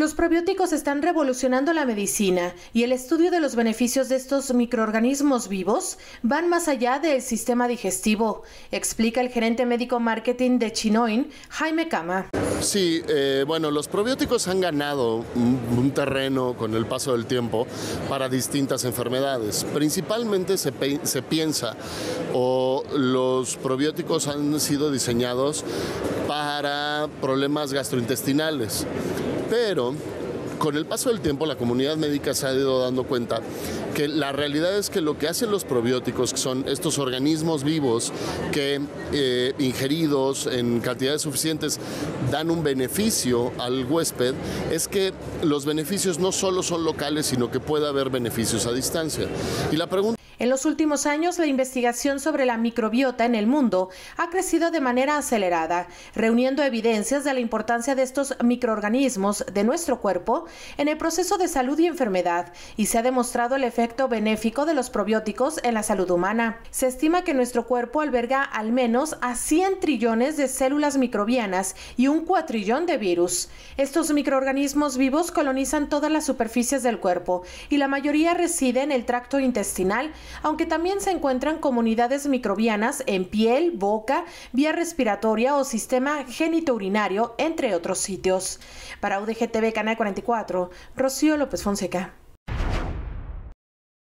Los probióticos están revolucionando la medicina y el estudio de los beneficios de estos microorganismos vivos van más allá del sistema digestivo, explica el gerente médico marketing de Chinoin, Jaime Cama. Sí, eh, bueno, los probióticos han ganado un, terreno con el paso del tiempo para distintas enfermedades. Principalmente se, se piensa o los probióticos han sido diseñados para problemas gastrointestinales. Pero con el paso del tiempo la comunidad médica se ha ido dando cuenta que la realidad es que lo que hacen los probióticos, que son estos organismos vivos que eh, ingeridos en cantidades suficientes dan un beneficio al huésped, es que los beneficios no solo son locales, sino que puede haber beneficios a distancia. Y la pregunta en los últimos años, la investigación sobre la microbiota en el mundo ha crecido de manera acelerada, reuniendo evidencias de la importancia de estos microorganismos de nuestro cuerpo en el proceso de salud y enfermedad, y se ha demostrado el efecto benéfico de los probióticos en la salud humana. Se estima que nuestro cuerpo alberga al menos a 100 trillones de células microbianas y un cuatrillón de virus. Estos microorganismos vivos colonizan todas las superficies del cuerpo y la mayoría reside en el tracto intestinal, aunque también se encuentran comunidades microbianas en piel, boca, vía respiratoria o sistema genitourinario, entre otros sitios. Para UDGTV Canal 44, Rocío López Fonseca.